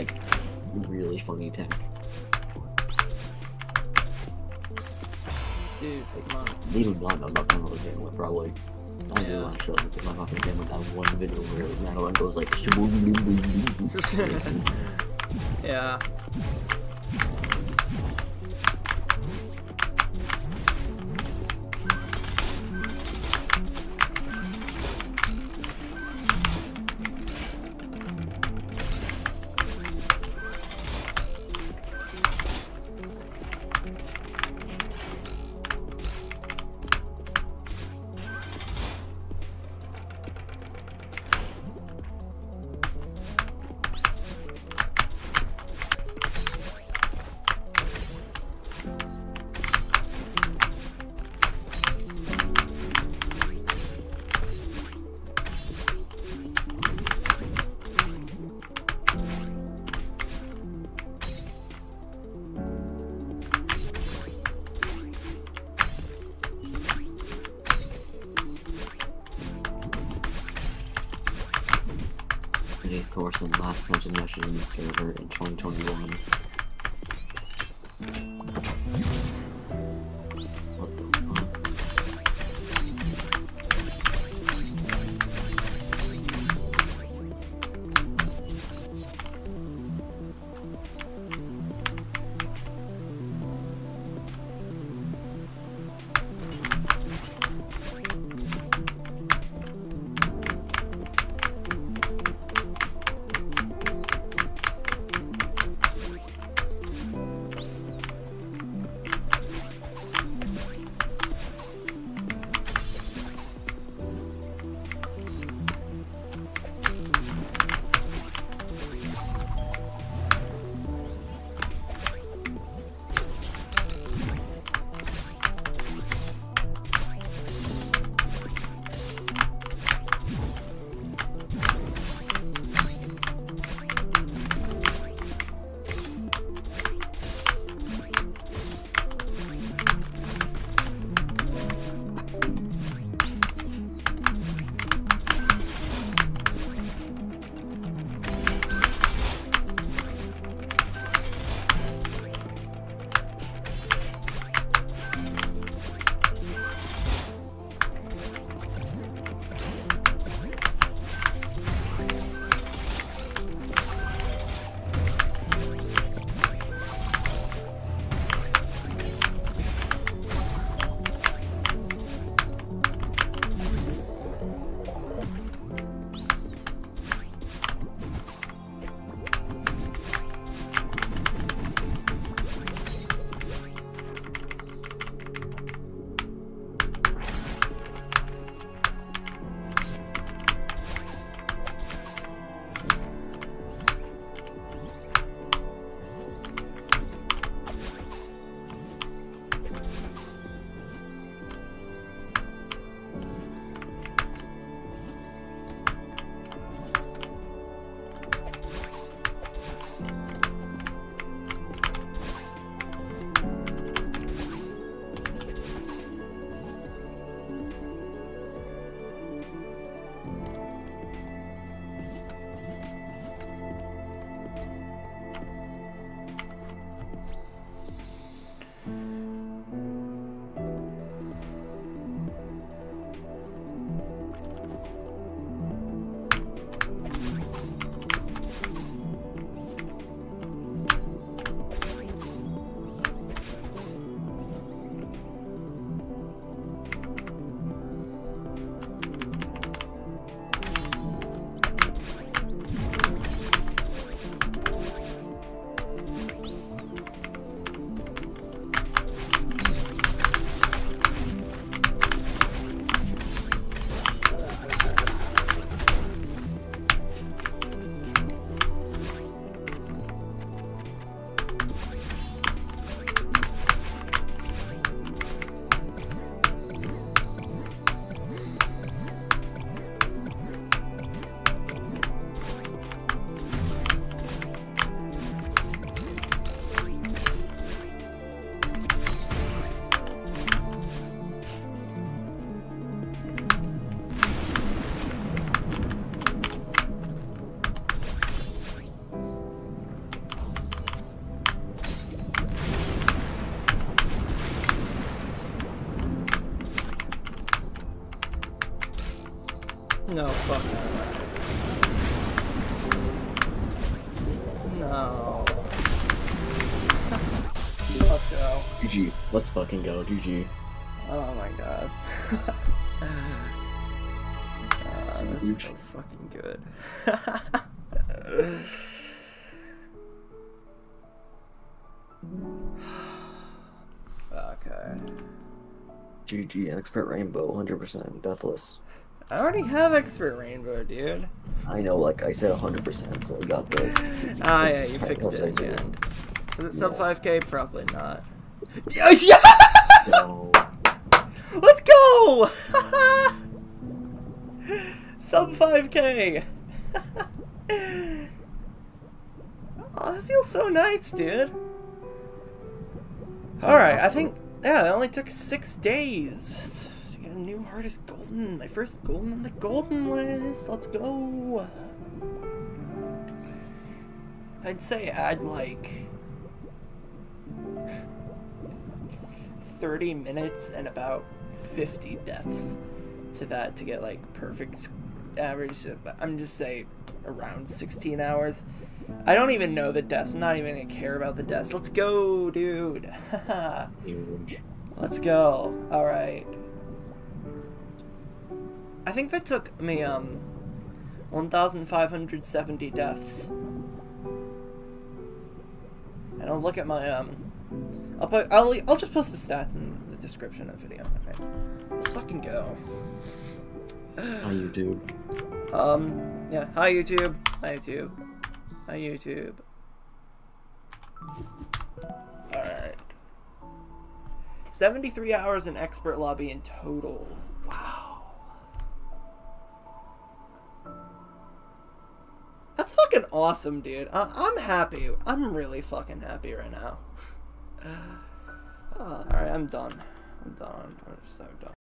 like really funny tech. Dude, come on. They do not know about Madeline Gamma, probably. I don't want to show them because I'm not gonna get with that one video where Madeline goes like yeah. Dave Thorson last a message in the server in 2021. No, fuck no. No. Let's go. GG. Let's fucking go. GG. Oh my god. Ah, that's so fucking good. okay. GG. Expert Rainbow. 100%. Deathless. I already have expert rainbow, dude. I know, like I said, 100%, so I got the. Ah, yeah, you fixed it I in the end. Is it sub Yeah. 5k? Probably not. Yeah, yeah! No. Let's go! Sub 5k! oh, that feels so nice, dude. Alright, I think, yeah, it only took six days to get a new hardest golden. My first golden on the golden list. Let's go. I'd say add like 30 minutes and about 50 deaths to that to get like perfect average. But I'm just say around 16 hours. I don't even know the deaths. I'm not even gonna care about the deaths. Let's go, dude. Let's go. All right. I think that took me um 1,570 deaths. And I'll look at my um. I'll put. I'll. I'll just post the stats in the description of the video. Okay. Let's fucking go. Hi, YouTube. Um. Yeah. Hi YouTube. Hi YouTube. Hi YouTube. All right. 73 hours in expert lobby in total. That's fucking awesome, dude. I- I'm happy. I'm really fucking happy right now. Uh, Alright, I'm done. I'm done. I'm so done.